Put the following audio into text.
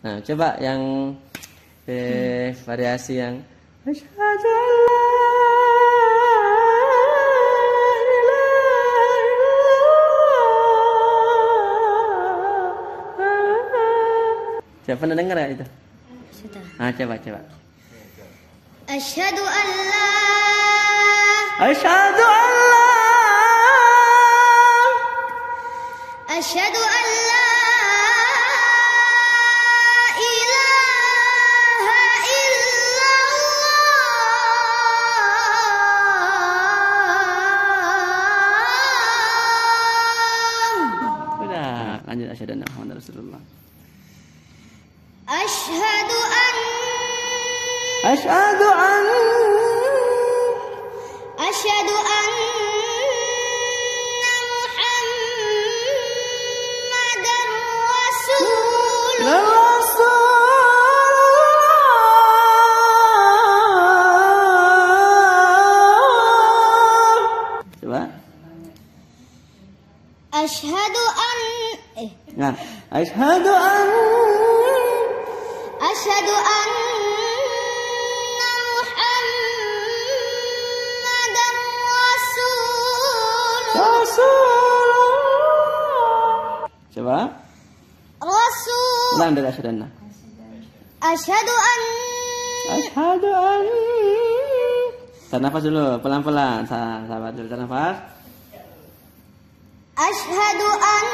Nah, coba yang eh, variasi yang. Siapa pernah dengar ya itu? Sudah. Ah, coba coba. Asyhadu an la Asyhadu an la Asyhadu an la lanjut asyhadu anna Muhammadar Rasulullah. Asyhadu an Asyhadu an Asyhadu Muhammadar Rasul Coba. Asyhadu an eh Nah, asyhadu an Asyhadu anna Muhammadar Rasul Rasulullah. Coba. Rasul dari asyhadu anna. Asyhadu an Asyhadu an Tarik nafas dulu, pelan-pelan. Sa- Sahabat dulu, nafas. Asyhadu an